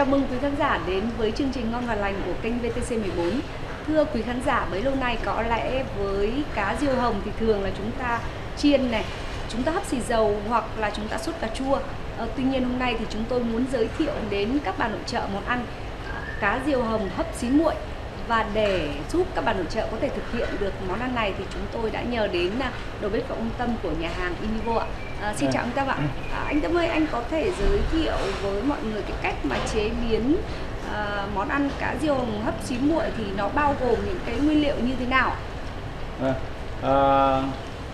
Chào mừng quý khán giả đến với chương trình Ngon và Lành của kênh VTC14. Thưa quý khán giả, bấy lâu nay có lẽ với cá diều hồng thì thường là chúng ta chiên này, chúng ta hấp xì dầu hoặc là chúng ta sốt cà chua. À, tuy nhiên hôm nay thì chúng tôi muốn giới thiệu đến các bà nội trợ món ăn ờ, cá diều hồng hấp xí muội và để giúp các bà nội trợ có thể thực hiện được món ăn này thì chúng tôi đã nhờ đến à, đầu bếp và ông Tâm của nhà hàng Inivo ạ. À, xin À. chào anh Tâm ạ. À, anh Tâm ơi, anh có thể giới thiệu với mọi người cái cách mà chế biến à, món ăn cá diều hấp xí muội thì nó bao gồm những cái nguyên liệu như thế nào? Vâng. À,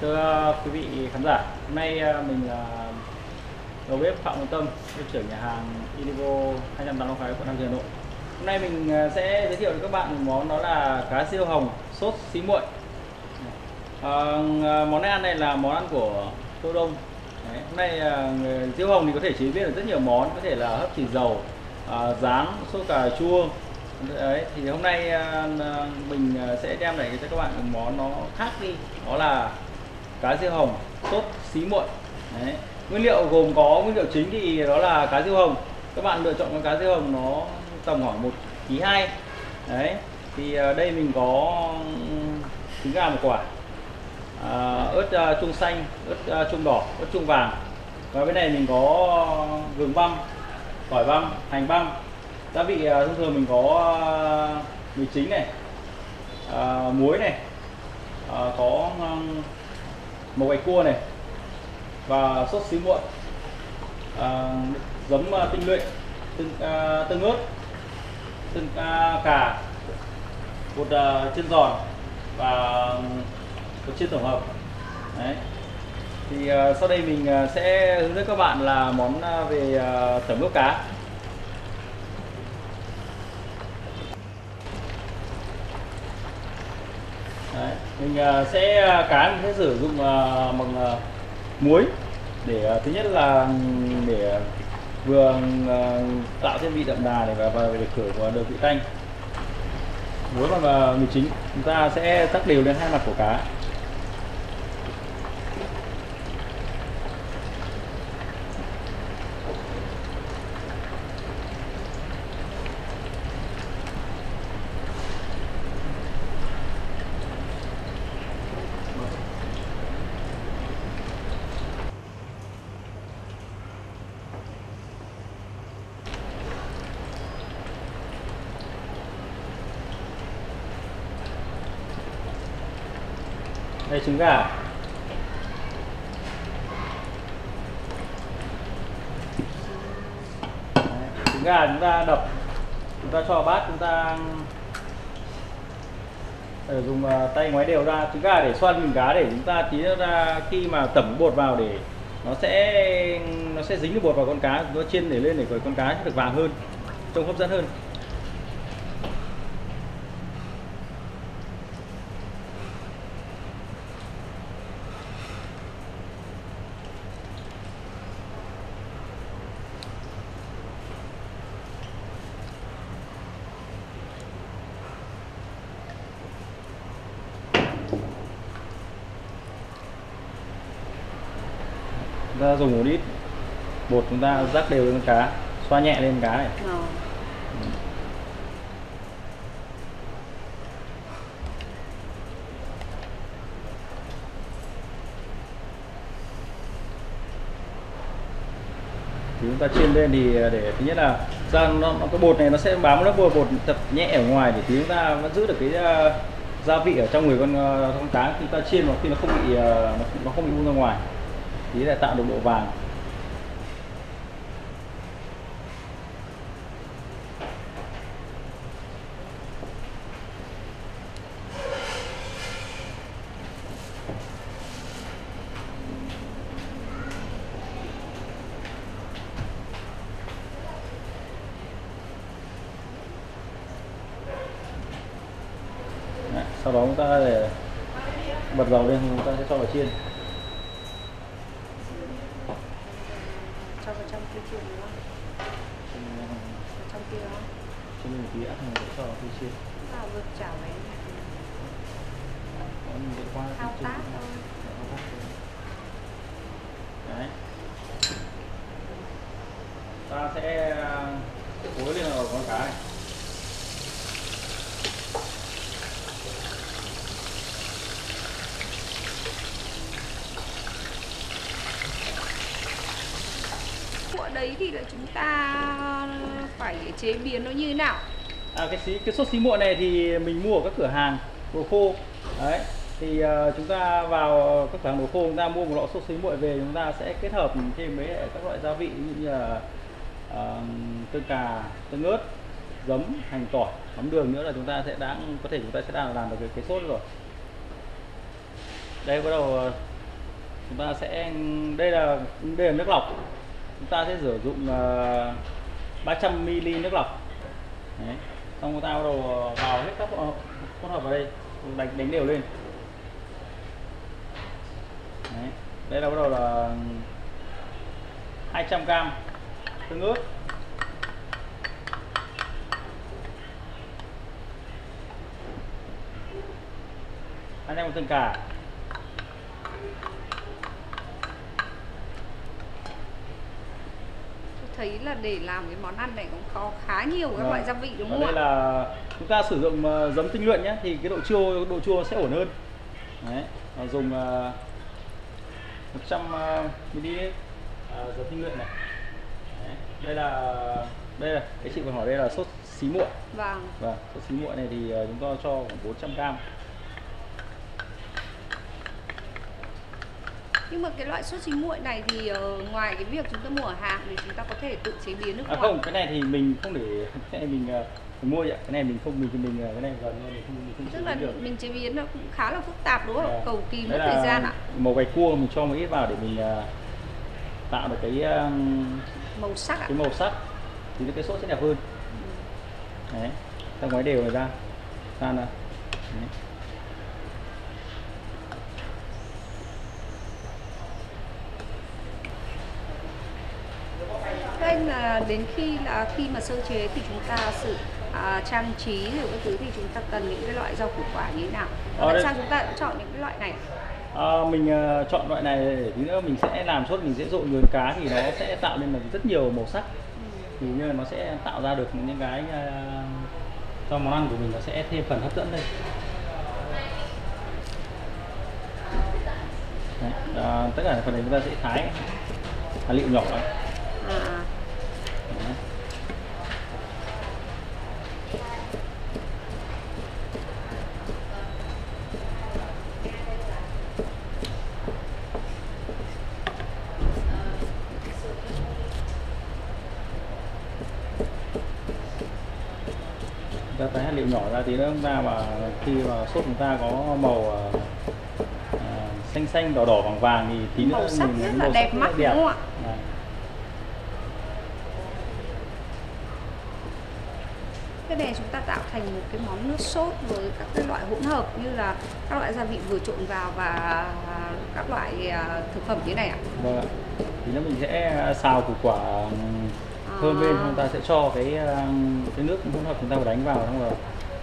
thưa quý vị khán giả, hôm nay à, mình là đầu bếp Phạm Văn Tâm, bếp trưởng nhà hàng Inigo 285 quận Nam Hà Nội. Hôm nay mình à, sẽ giới thiệu với các bạn một món đó là cá siêu hồng sốt xí muội. À, à món ăn này là món ăn của Tô Đông. Đấy, hôm nay à, siêu hồng thì có thể chế biến được rất nhiều món, có thể là hấp chỉ dầu, à, rán, sốt cà chua, đấy thì hôm nay à, mình sẽ đem lại cho các bạn một món nó khác đi đó là cá siêu hồng sốt xí muội đấy nguyên liệu gồm có nguyên liệu chính thì đó là cá siêu hồng các bạn lựa chọn con cá siêu hồng nó tầm khoảng một ký hai. Đấy thì ờ, đây mình có ừ, trứng gà một quả. À, ớt à, chuông xanh ớt à, chuông đỏ ớt chuông vàng. Và bên này mình có gừng băm tỏi băm hành băm. Gia vị thông thường mình có à, mì chính này à, muối này à, có um, một gạch cua này và sốt xí muội à, giấm tinh luyện tương, à, tương ớt tương à, cà bột uh, ờ, chiên giòn và bột chiên tổng hợp. Đấy. Thì uh, sau đây mình uh, sẽ hướng dẫn các bạn là món uh, về uh, tẩm ướp cá. Đấy, mình uh, sẽ à, cá mình sẽ sử dụng uh, bằng uh, muối để uh, thứ nhất là để uh, vừa ờ, tạo thêm vị đậm đà này và, và để khử của được vị tanh muối bằng mì chính. Chúng ta sẽ rắc đều lên hai mặt của cá. Đây, trứng gà. Trứng gà chúng ta đập, chúng ta cho bát, chúng ta để dùng à, tay ngoái đều ra. Trứng gà để xoăn mình cá để chúng ta tí nữa ra khi mà tẩm bột vào để nó sẽ nó sẽ dính được bột vào con cá. Nó chiên để lên để con cá sẽ được vàng hơn, trông hấp dẫn hơn. Ta dùng một ít bột chúng ta rắc đều lên cá xoa nhẹ lên cá này. Thì chúng ta chiên lên thì để thứ nhất là ra nó, nó cái bột này nó sẽ bám lớp bột bột thật nhẹ ở ngoài để tí chúng ta vẫn giữ được cái uh, gia vị ở trong người con uh, con cá khi ta chiên mà khi nó không bị uh, nó, nó không bị bung ra ngoài tí là tạo được độ vàng. Sau đó chúng ta để bật dầu lên, chúng ta sẽ cho vào chiên. Vào trong kia chiên đúng không? Vào trong kia đó. lên một tí rồi sẽ cho vào khi chiên Vào vực chảo Đó, mình qua thao tác thôi. đấy ta sẽ uh, phối cá này đấy thì là chúng ta phải chế biến nó như thế nào? À, cái xí, cái sốt xí muội này thì mình mua ở các cửa hàng đồ khô. Đấy thì uh, chúng ta vào các cửa hàng đồ khô chúng ta mua một lọ sốt xí muội về chúng ta sẽ kết hợp thêm với các loại gia vị như là uh, tương cà tương ớt giấm hành tỏi mắm đường nữa là chúng ta sẽ đã có thể chúng ta sẽ đang làm được cái, cái sốt rồi. Đây bắt đầu ờ, chúng ta sẽ đây là đây là nước lọc chúng ta sẽ sử dụng ờ, uh, 300 ml nước lọc Đấy. xong chúng ta bắt đầu ờ, vào hết các hỗn hợp vào đây đánh đánh đều lên Đấy. đây là bắt đầu là 200 g tương ớt anh em một từng cả thấy là để làm cái món ăn này cũng có khá nhiều các Vâng. loại gia vị đúng không đây ạ? là chúng ta sử dụng ờ, giấm tinh luyện nhé thì cái độ chua độ chua sẽ ổn hơn đấy dùng uh, 100 uh, ml uh, giấm tinh luyện này đấy. đây là đây là cái chị vừa hỏi đây là sốt xí muội Vâng. và sốt xí muội này thì ờ, chúng ta cho khoảng 400 g Nhưng mà cái loại sốt xí muội này thì ờ, ngoài cái việc chúng ta mua ở hàng thì chúng ta có thể tự chế biến được à không không ạ? cái này thì mình không để cái này mình, mình mua vậy ạ. cái này mình không mình mình ờ, cái này gần mình không mình không Tức là được mình chế biến nó cũng khá là phức tạp đúng không? Dạ. Cầu kỳ mất là thời gian ạ. màu gạch cua mình cho một ít vào để mình ờ, tạo được cái ờ, Màu sắc ạ. cái màu sắc thì cái sốt sẽ đẹp hơn đấy ta ngoái đều này ra ra đấy. Là đến khi là khi mà sơ chế thì chúng ta sử à, trang trí rồi các thứ thì chúng ta cần những cái loại rau củ quả như thế nào? Và Ờ, tại đây- sao chúng ta chọn những cái loại này? À, mình ờ, chọn loại này để tí nữa mình sẽ làm sốt mình sẽ trộn nhồi cá thì nó sẽ tạo nên là rất nhiều màu sắc. Thì như là nó sẽ tạo ra được những cái ờ, cho món ăn của mình nó sẽ thêm phần hấp dẫn lên Đấy, à, tất cả phần này chúng ta sẽ thái hạt liệu nhỏ. Lại À, Đấy. Chúng ta thái hạt liệu nhỏ ra tí nữa chúng ta mà khi mà sốt chúng ta có màu à, xanh xanh đỏ đỏ vàng vàng thì tí nữa Màu sắc nhìn rất cái là màu đẹp sắc mắt, đẹp. đúng không ạ? Đấy. cái này chúng ta tạo thành một cái món nước sốt với các cái loại hỗn hợp như là các loại gia vị vừa trộn vào và các loại à, thực phẩm như này ạ. Vâng ạ. Thì nó mình sẽ xào củ quả thơm lên À. chúng ta sẽ cho cái cái nước hỗn hợp chúng ta đánh vào xong rồi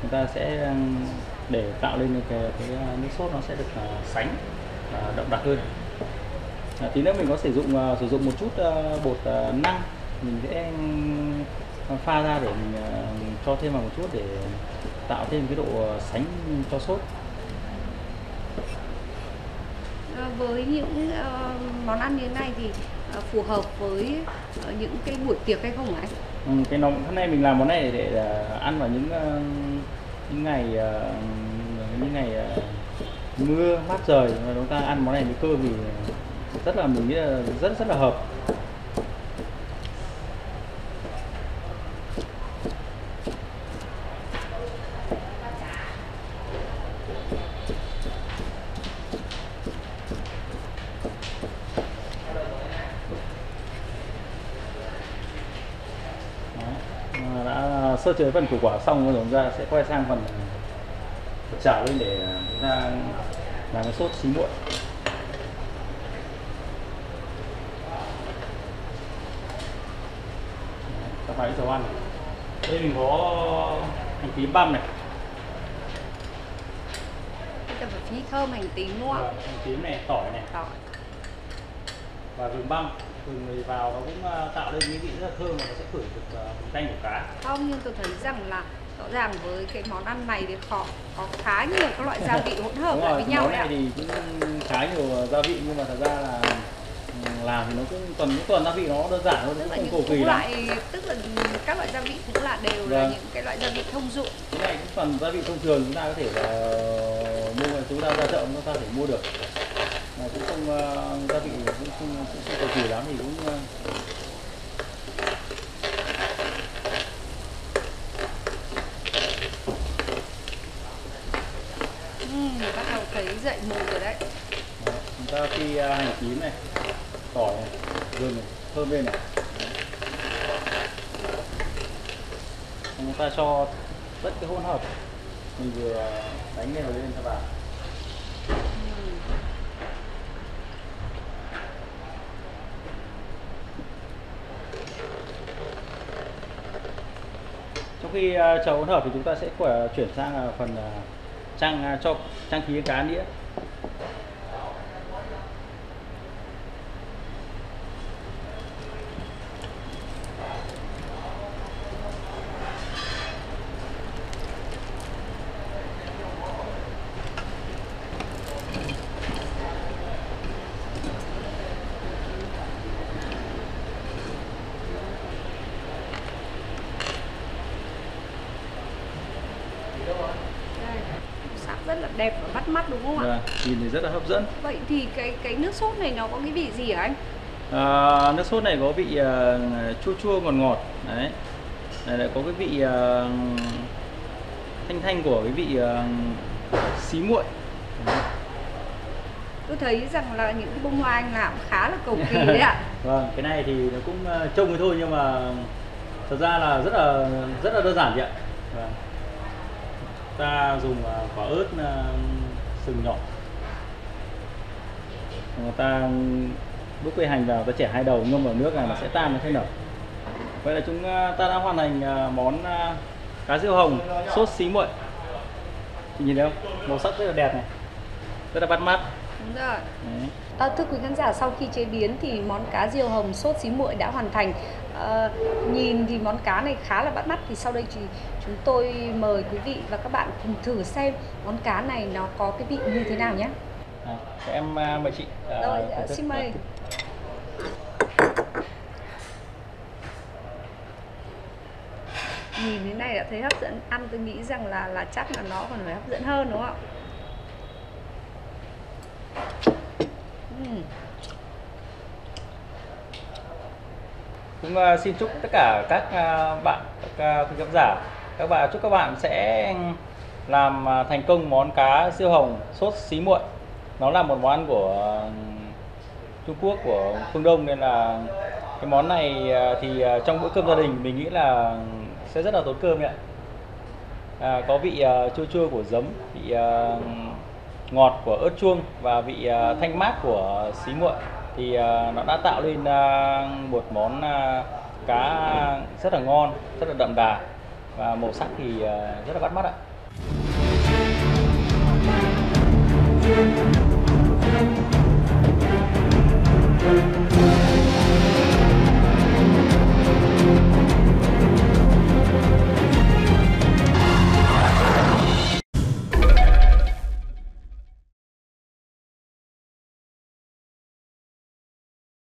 chúng ta sẽ để tạo lên cái, cái uh, nước sốt nó sẽ được uh, sánh và đậm đặc hơn. À, tí nữa mình có sử dụng uh, sử dụng một chút uh, bột uh, năng mình sẽ pha ra để mình uh, cho thêm vào một chút để tạo thêm cái độ sánh cho sốt. Với những ờ, món ăn như thế này thì ờ, phù hợp với ờ, những cái buổi tiệc hay không anh? Ừ, cái nóng hôm nay mình làm món này để, để uh, ăn vào những uh, những ngày uh, những ngày uh, mưa mát trời mà chúng ta ăn món này với cơm thì ờ, rất là mình nghĩ là rất rất là hợp Đó. đã sơ chế phần củ quả xong rồi chúng ta sẽ quay sang phần chảo lên để chúng ta làm cái sốt xí muội vào cái dầu ăn đây mình có hành tím băm này. Ta phải phi thơm hành tím không? Ạ? hành tím này tỏi này. Rồi. và gừng băm gừng thì vào nó cũng ờ, tạo lên cái vị rất là thơm và nó sẽ khử được ờ, mùi tanh của cá. Không nhưng tôi thấy rằng là rõ ràng với cái món ăn này thì họ có khá nhiều các loại gia vị hỗn hợp lại với nhau món này thì cũng khá nhiều gia vị nhưng mà thật ra là làm thì nó cũng toàn cũng toàn gia vị nó đơn giản thôi là không những cầu kỳ lắm. tức là các loại gia vị cũng là đều là Vâng. những cái loại gia vị thông dụng. Cái này cũng toàn gia vị thông thường chúng ta có thể là mua chúng ta ra chợ chúng ta có thể mua được mà cũng không ờ, gia vị cũng không, cũng không cầu kỳ lắm thì cũng ờ, bắt đầu thấy dậy mùi rồi đấy. Chúng ta phi uh, hành tím này tỏi này gừng này thơm lên này. Chúng ta cho tất cái hỗn hợp. Mình vừa đánh lên rồi lên cho vào Ừm. trong khi trầu chờ hỗn hợp thì chúng ta sẽ à, chuyển sang à, phần trang cho, trang trí cá đĩa Đây, sắc rất là đẹp và bắt mắt đúng không ạ? Vâng, nhìn thì rất là hấp dẫn. Vậy thì cái cái nước sốt này nó có cái vị gì hả anh? À, nước sốt này có vị ờ, chua chua ngọt ngọt đấy. Này lại có cái vị ờ, thanh thanh của cái vị ờ, xí muội. Tôi thấy rằng là những cái bông hoa anh làm khá là cầu kỳ đấy ạ. Vâng cái này thì nó cũng trông thì thôi nhưng mà thật ra là rất là rất là đơn giản chị ạ. Vâng. ta dùng quả ớt sừng nhỏ người ta đúc cây hành vào ta chẻ hai đầu ngâm vào nước này nó sẽ tan nó sẽ nở. Vậy là chúng ờ, ta đã hoàn thành ờ, món ờ, cá riêu hồng sốt xí muội. Chị nhìn thấy không? Màu sắc rất là đẹp này. Rất là bắt mắt. Đúng rồi. Đấy. À, thưa quý khán giả, sau khi chế biến thì món cá diều hồng sốt xí muội đã hoàn thành. À, nhìn thì món cá này khá là bắt mắt thì sau đây thì chúng tôi mời quý vị và các bạn cùng thử xem món cá này nó có cái vị như thế nào nhé. À, em ờ, mời chị ờ, Rồi, à, xin mời. Nhìn thế này đã thấy hấp dẫn, ăn tôi nghĩ rằng là là chắc là nó còn phải hấp dẫn hơn đúng không ạ? Ừm. Cũng à, xin chúc tất cả các à, bạn các à, khán giả các bạn chúc các bạn sẽ làm thành công món cá siêu hồng sốt xí muội. Nó là một món ăn của Trung Quốc của phương Đông nên là cái món này thì trong bữa cơm gia đình mình nghĩ là sẽ rất là tốn cơm ạ. À, có vị chua chua của giấm vị ngọt của ớt chuông và vị thanh mát của xí muội thì ờ, nó đã tạo nên ờ, một món ờ, cá rất là ngon, rất là đậm đà và màu sắc thì rất là bắt mắt ạ. Thank